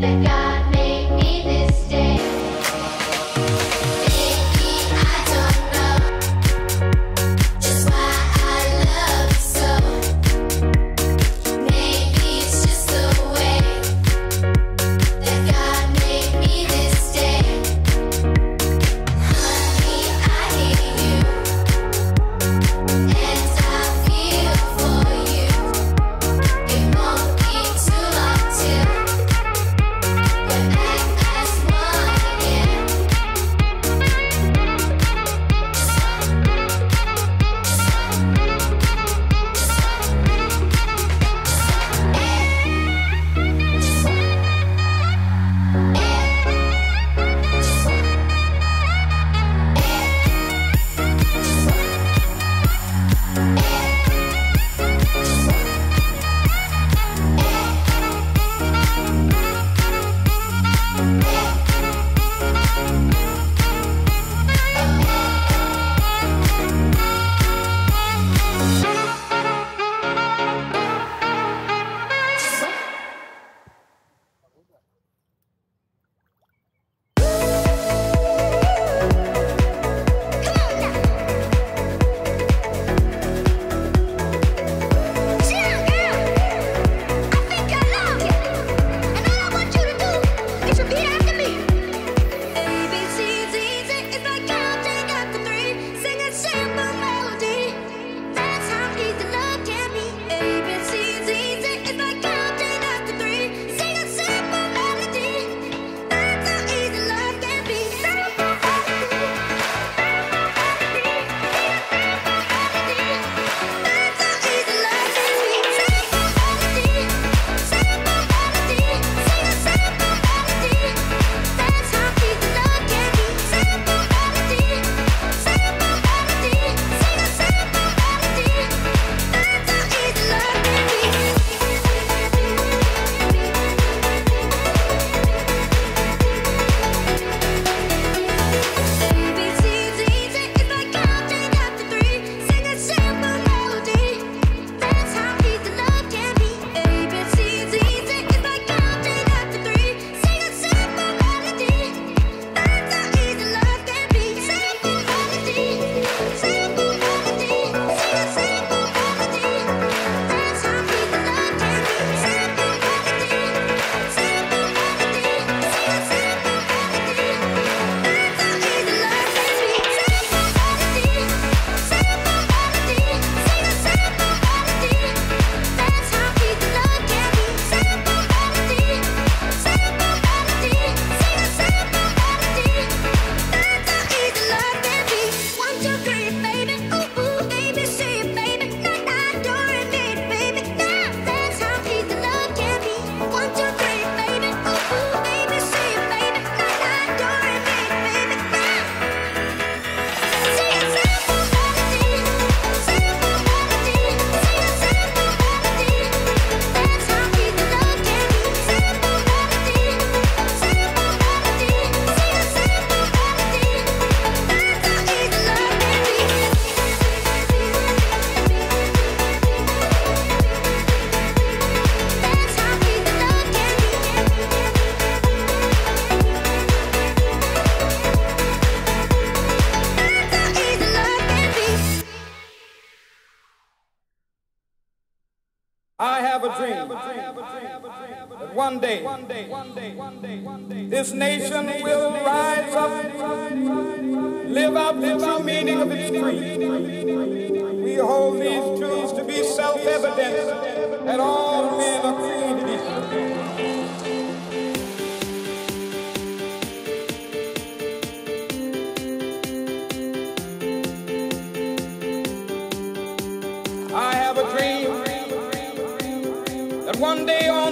Te dream that one day this nation will rise up, live out the true meaning of its creed. We hold these truths to be self-evident. that all men are created one day on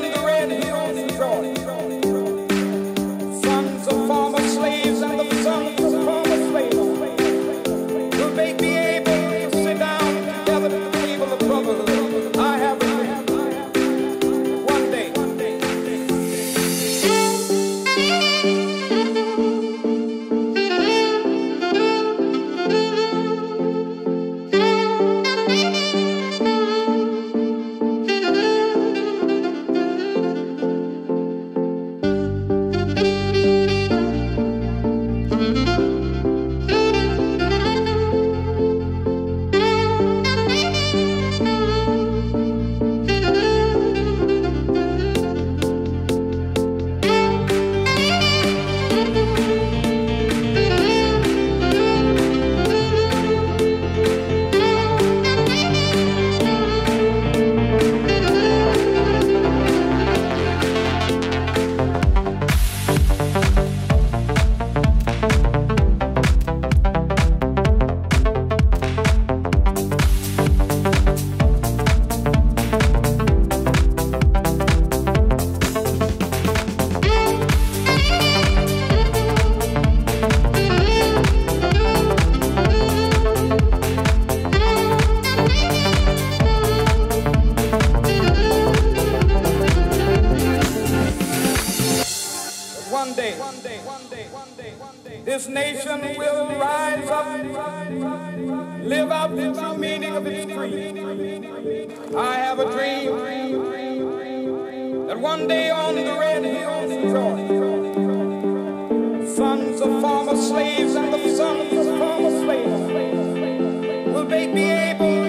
former slaves and the sons of former slaves. Will they be able